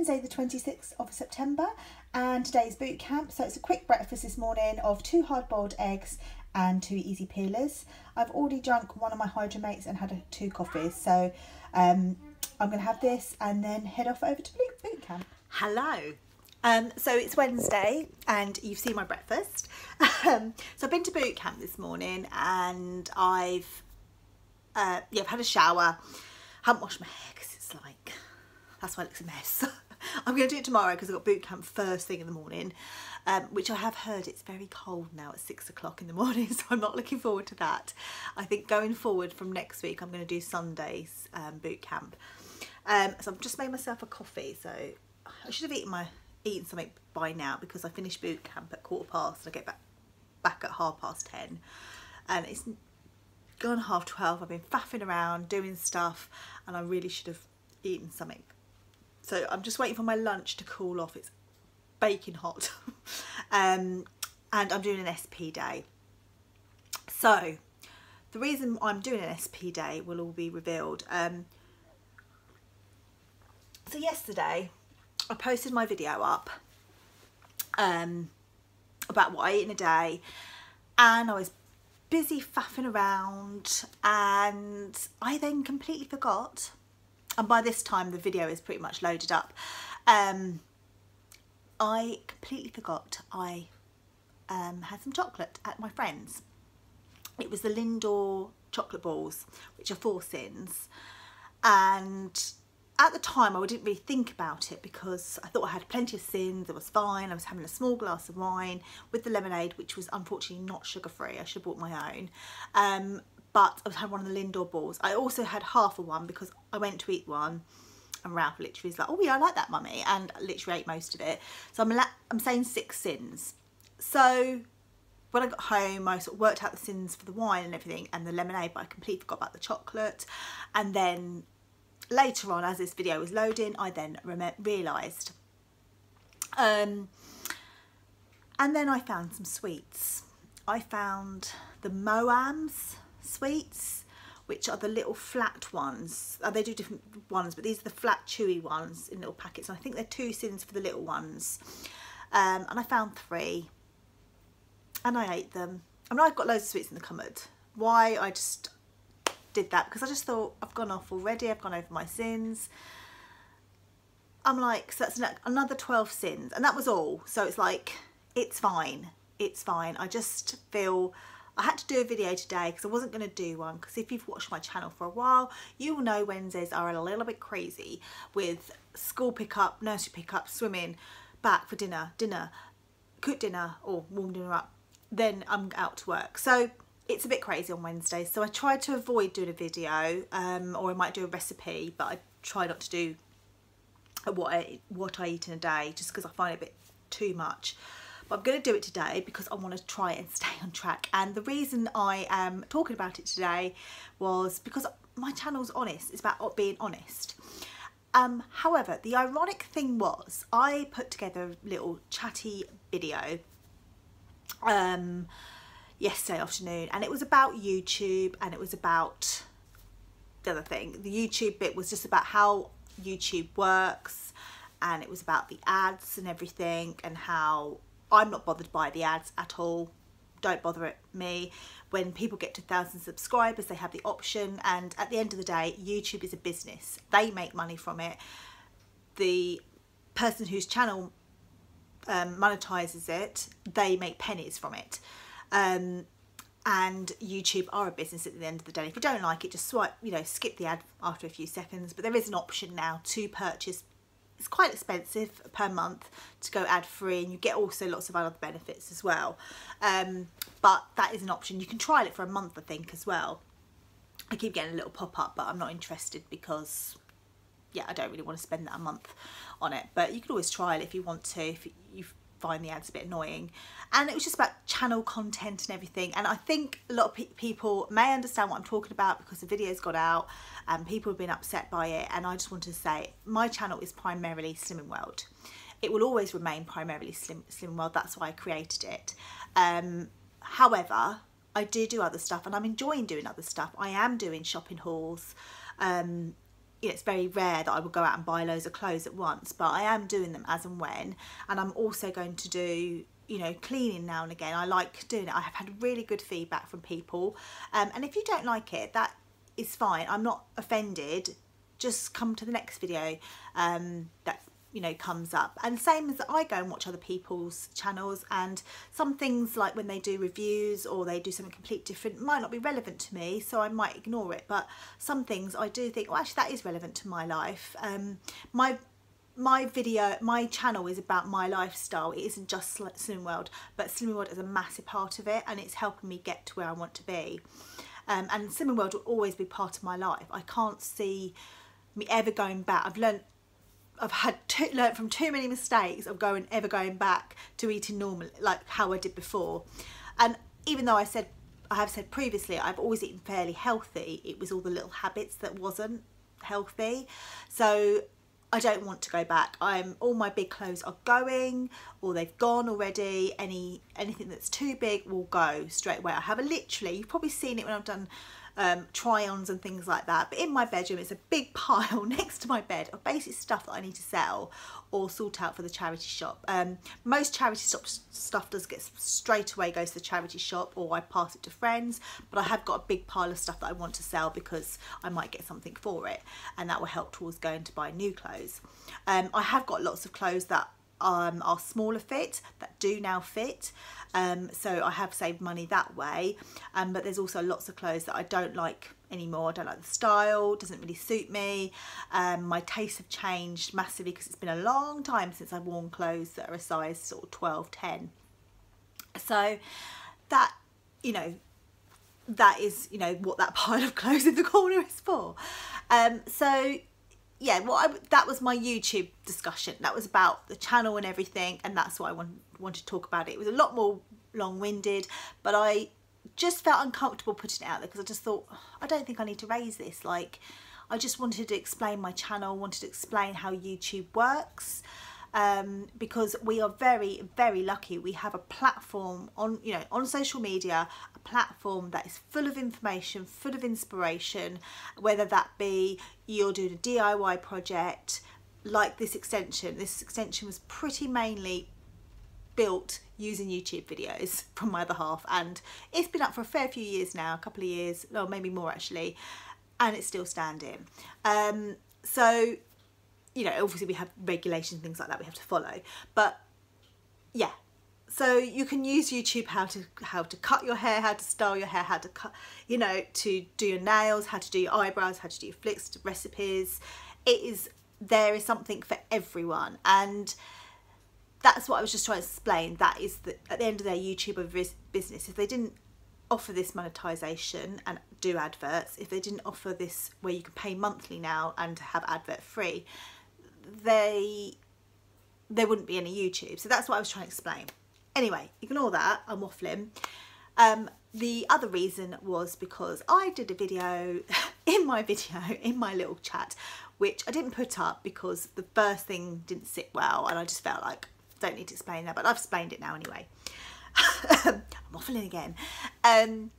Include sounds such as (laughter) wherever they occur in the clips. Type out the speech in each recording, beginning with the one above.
Wednesday the 26th of September and today's boot camp. So it's a quick breakfast this morning of two hard boiled eggs and two easy peelers. I've already drunk one of my Hydromates and had two coffees. So um, I'm going to have this and then head off over to boot camp. Hello. Um, so it's Wednesday and you've seen my breakfast. (laughs) Um, so I've been to boot camp this morning and I've uh, yeah, I've had a shower. haven't washed my hair because it's like, that's why it looks a mess. (laughs) (laughs) I'm going to do it tomorrow because I've got boot camp first thing in the morning, um, which I have heard it's very cold now at six o'clock in the (laughs) morning, so I'm not looking forward to that. I think going forward from next week, I'm going to do Sundays um, boot camp. Um, so I've just made myself a coffee, so I should have eaten my eaten something by now because I finished boot camp at quarter past and I get back back at half past ten and it's gone half 12 I've been faffing around doing stuff and I really should have eaten something so I'm just waiting for my lunch to cool off. It's baking hot. (laughs) Um, and I'm doing an SP day. So the reason I'm doing an SP day will all be revealed. Um, so yesterday I posted my video up um, about what I eat in a day. And I was busy faffing around and I then completely forgot and by this time the video is pretty much loaded up. Um, I completely forgot I um, had some chocolate at my friend's. It was the Lindor chocolate balls which are four sins. And at the time I didn't really think about it because I thought I had plenty of sins, it was fine, I was having a small glass of wine with the lemonade which was unfortunately not sugar free, I should have bought my own. Um, but I had one of the Lindor balls. I also had half of one because I went to eat one and Ralph literally was like, oh yeah, I like that mummy and literally ate most of it. So I'm, I'm saying six sins. So when I got home, I sort of worked out the sins for the wine and everything and the lemonade, but I completely forgot about the chocolate. And then later on as this video was loading I then realised um, and then I found some sweets I found the Maoams sweets which are the little flat ones. Uh, they do different ones but these are the flat chewy ones in little packets and I think they're two sins for the little ones. Um, and I found three and I ate them. I mean I've got loads of sweets in the cupboard. Why I just did that? Because I just thought I've gone off already I've gone over my sins. I'm like so that's another 12 sins and that was all. So it's like it's fine it's fine. I just feel I had to do a video today because I wasn't going to do one because if you've watched my channel for a while you will know Wednesdays are a little bit crazy with school pickup, nursery pickup, swimming, back for dinner, dinner, cook dinner or warm dinner up then I'm out to work. So it's a bit crazy on Wednesdays. So I try to avoid doing a video um, or I might do a recipe but I try not to do what I, what I eat in a day just because I find it a bit too much but I'm going to do it today because I want to try and stay on track. And the reason I am talking about it today was because my channel's honest. It's about being honest. Um, however the ironic thing was I put together a little chatty video um, yesterday afternoon and it was about YouTube and it was about the other thing. The YouTube bit was just about how YouTube works and it was about the ads and everything and how I'm not bothered by the ads at all. Don't bother it me. When people get to 1,000 subscribers, they have the option and at the end of the day, YouTube is a business. They make money from it. The person whose channel um, monetizes it, they make pennies from it um, and YouTube are a business at the end of the day. If you don't like it, just swipe, you know, skip the ad after a few seconds. But there is an option now to purchase. It's quite expensive per month to go ad free, and you get also lots of other benefits as well. Um, but that is an option. You can trial it for a month, I think, as well. I keep getting a little pop up, but I'm not interested because yeah, I don't really want to spend that a month on it. But you can always trial if you want to. If you find the ads a bit annoying. And it was just about channel content and everything. And I think a lot of pe people may understand what I'm talking about because the video's got out and people have been upset by it. And I just want to say my channel is primarily Slimming World. It will always remain primarily Slim, Slimming World. That's why I created it. Um, however I do do other stuff and I'm enjoying doing other stuff. I am doing shopping hauls. Um, it's very rare that I would go out and buy loads of clothes at once, but I am doing them as and when. And I'm also going to do, you know, cleaning now and again. I like doing it. I have had really good feedback from people. Um, and if you don't like it, that is fine. I'm not offended. Just come to the next video um, that you know comes up. And same as that I go and watch other people's channels and some things like when they do reviews or they do something completely different might not be relevant to me so I might ignore it. But some things I do think well actually that is relevant to my life. Um my my video my channel is about my lifestyle. It isn't just Slimming World but Slimming World is a massive part of it and it's helping me get to where I want to be. Um, and Slimming World will always be part of my life. I can't see me ever going back. I've learned I've had too, learned from too many mistakes of going ever going back to eating normal like how I did before. And even though I said I have said previously I've always eaten fairly healthy it was all the little habits that wasn't healthy. So I don't want to go back. I'm all my big clothes are going or they've gone already. Any anything that's too big will go straight away. I have a literally you've probably seen it when I've done um, try-ons and things like that. But in my bedroom, it's a big (laughs) pile next to my bed of basic stuff that I need to sell or sort out for the charity shop. Um, most charity shop stuff does get straight away goes to the charity shop or I pass it to friends. But I have got a big pile of stuff that I want to sell because I might get something for it, and that will help towards going to buy new clothes. Um, I have got lots of clothes that um, are smaller fit that do now fit. Um, so I have saved money that way. Um, but there's also lots of clothes that I don't like anymore. I don't like the style doesn't really suit me. Um, my tastes have changed massively because it's been a long time since I've worn clothes that are a size sort of 12 10 so that you know that is you know what that (laughs) pile of clothes in the corner is for. Um, so yeah, well, I, that was my YouTube discussion. That was about the channel and everything, and that's why I want, wanted to talk about it. It was a lot more long-winded, but I just felt uncomfortable putting it out there because I just thought, I don't think I need to raise this. Like, I just wanted to explain my channel, wanted to explain how YouTube works, um, because we are very, very lucky. We have a platform on, you know, on social media, a platform that is full of information, full of inspiration, whether that be you're doing a DIY project like this extension. This extension was pretty mainly built using YouTube videos (laughs) from my other half and it's been up for a fair few years now, a couple of years, or maybe more actually, and it's still standing. Um, so you know, obviously we have regulations, things like that we have to follow. But yeah, so you can use YouTube how to how to cut your hair, how to style your hair, how to cut, you know, to do your nails, how to do your eyebrows, how to do your flicks, recipes. It is there is something for everyone, and that's what I was just trying to explain. That is that at the end of their YouTube business, if they didn't offer this monetization and do adverts, if they didn't offer this where you can pay monthly now and have advert free, they there wouldn't be any YouTube. So that's what I was trying to explain. Anyway, ignore that, I'm waffling. Um, the other reason was because I did a video (laughs) in my video, in my little chat, which I didn't put up because the first thing didn't sit well and I just felt like, don't need to explain that, but I've explained it now anyway. (laughs) I'm waffling again. Um,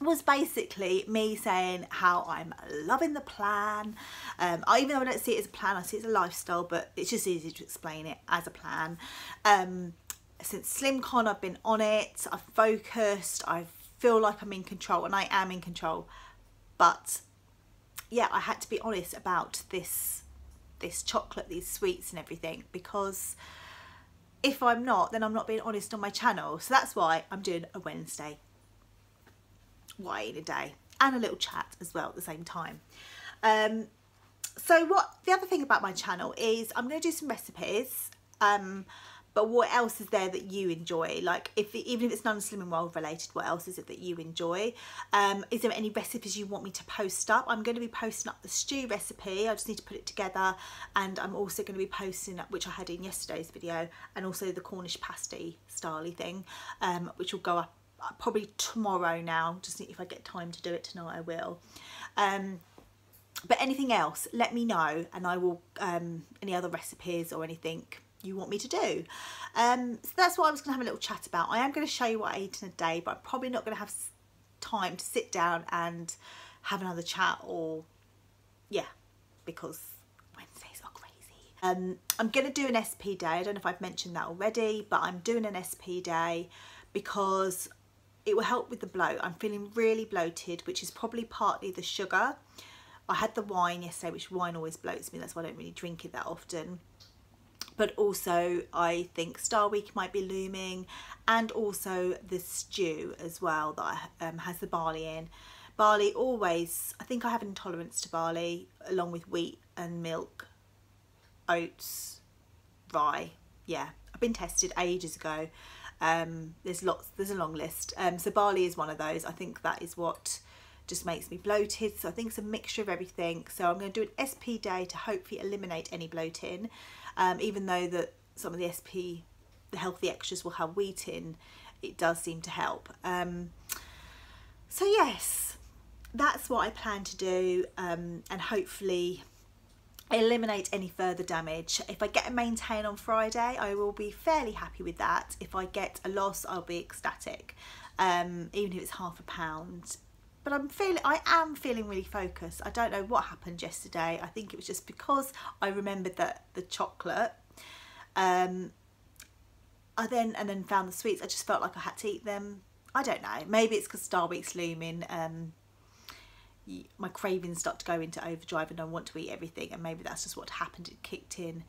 was basically me saying how I'm loving the plan. Um, I, even though I don't see it as a plan, I see it as a lifestyle, but it's just easy to explain it as a plan. Um, since SlimCon, I've been on it, I've focused, I feel like I'm in control, and I am in control. But yeah, I had to be honest about this, this chocolate, these sweets and everything, because if I'm not, then I'm not being honest on my channel. So that's why I'm doing a Wednesday wine a day and a little chat as well at the same time. Um, so what the other thing about my channel is I'm going to do some recipes um, but what else is there that you enjoy? Like if even if it's non-slimming world related what else is it that you enjoy? Um, is there any recipes you want me to post up? I'm going to be posting up the stew recipe I just need to put it together and I'm also going to be posting up which I had in yesterday's video and also the Cornish pasty styley thing um, which will go up probably tomorrow now just if I get time to do it tonight I will um, but anything else let me know and I will um, any other recipes or anything you want me to do um, so that's what I was gonna have a little chat about I am going to show you what I eat in a day but I'm probably not going to have time to sit down and have another chat or yeah because Wednesdays are crazy. Um, I'm going to do an SP day. I don't know if I've mentioned that already, but I'm doing an SP day because it will help with the bloat. I'm feeling really bloated, which is probably partly the sugar. I had the wine yesterday, which wine always bloats me. That's why I don't really drink it that often. But also, I think Star Week might be looming, and also the stew as well that um, has the barley in. Barley always, I think I have an intolerance to barley, along with wheat and milk, oats, rye. Yeah, I've been tested ages ago. Um, there's lots, there's a long list. Um, so barley is one of those. I think that is what just makes me bloated. So I think it's a mixture of everything. So I'm going to do an SP day to hopefully eliminate any bloating. Um, even though that some of the SP, the healthy extras will have wheat in, it does seem to help. Um, so yes, that's what I plan to do um, and hopefully eliminate any further damage. If I get a maintain on Friday, I will be fairly happy with that. If I get a loss, I'll be ecstatic, um, even if it's half a pound. But I'm feeling, I am feeling really focused. I don't know what happened yesterday. I think it was just because I remembered that the chocolate. Um, I then and then found the sweets. I just felt like I had to eat them. I don't know. Maybe it's because Star Week's looming. Um, my cravings start to go into overdrive and I want to eat everything and maybe that's just what happened it kicked in.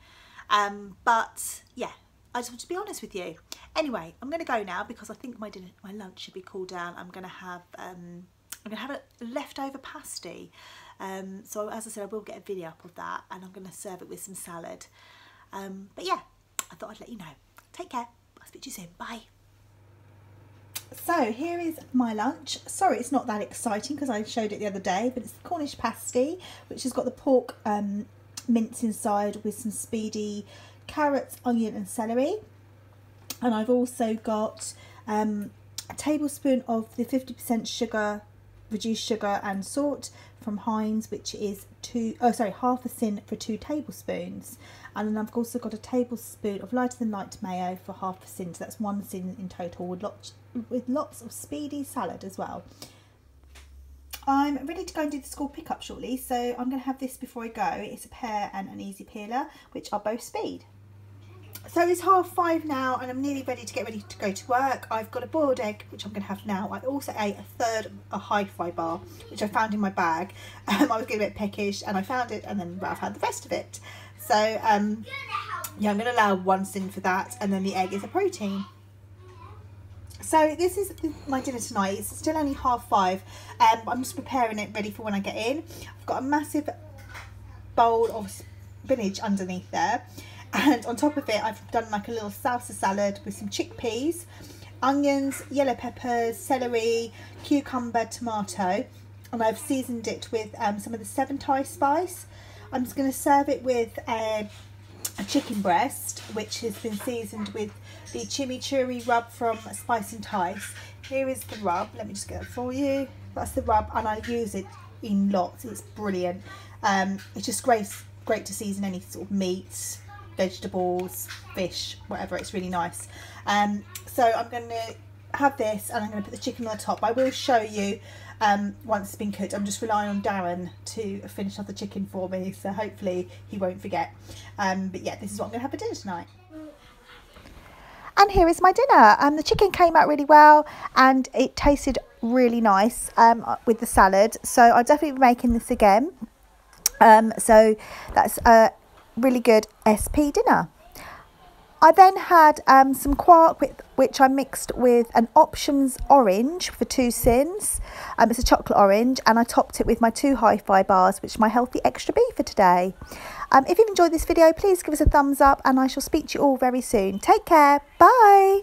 Um, but yeah I just want to be honest with you. Anyway I'm going to go now because I think my dinner my lunch should be cooled down. I'm going to have um, I'm to have a leftover pasty. Um, so as I said I will get a video up of that and I'm going to serve it with some salad. Um, but yeah I thought I'd let you know. Take care. I'll speak to you soon. Bye so here is my lunch. Sorry, it's not that exciting because I showed it the other day, but it's the Cornish pasty, which has got the pork um, mince inside with some speedy carrots, onion and celery. And I've also got um, a tablespoon of the 50% sugar, reduced sugar and salt from Heinz, which is two, oh sorry, half a sin for two tablespoons. And then I've also got a tablespoon of lighter than light mayo for half a sin, so that's one sin in total with lots, with lots of speedy salad as well. I'm ready to go and do the school pickup shortly, so I'm going to have this before I go. It's a pear and an easy peeler, which are both speed. So it's half five now and I'm nearly ready to get ready to go to work. I've got a boiled egg, which I'm going to have now. I also ate a third a hi-fi bar, which I found in my bag. (laughs) Um, I was getting a bit peckish and I found it and then I've had the rest of it. So um, yeah, I'm going to allow one sin for that and then the egg is a protein. So this is my dinner tonight. It's still only half five. Um, I'm just preparing it ready for when I get in. I've got a massive bowl of spinach underneath there. And on top of it, I've done like a little salsa salad with some chickpeas, onions, yellow peppers, celery, cucumber, tomato. And I've seasoned it with um, some of the seven Thai spice. I'm just going to serve it with a, a chicken breast, which has been seasoned with the chimichurri rub from Spicentice. Here is the rub. Let me just get it for you. That's the rub, and I use it in lots. It's brilliant. Um, it's just great, great to season any sort of meats, vegetables, fish, whatever. It's really nice. Um, so I'm going to have this, and I'm going to put the chicken on the top. I will show you um, once it's been cooked. I'm just relying on Darren to finish off the chicken for me, so hopefully he won't forget. Um, but yeah, this is what I'm going to have for dinner tonight. And here is my dinner. Um, the chicken came out really well and it tasted really nice um, with the salad. So I'll definitely be making this again. Um, so that's a really good SP dinner. I then had um, some quark with, which I mixed with an options orange for two sins. Um, it's a chocolate orange and I topped it with my two hi-fi bars which are my healthy extra beef for today. Um, if you've enjoyed this video please give us a thumbs up and I shall speak to you all very soon. Take care. Bye.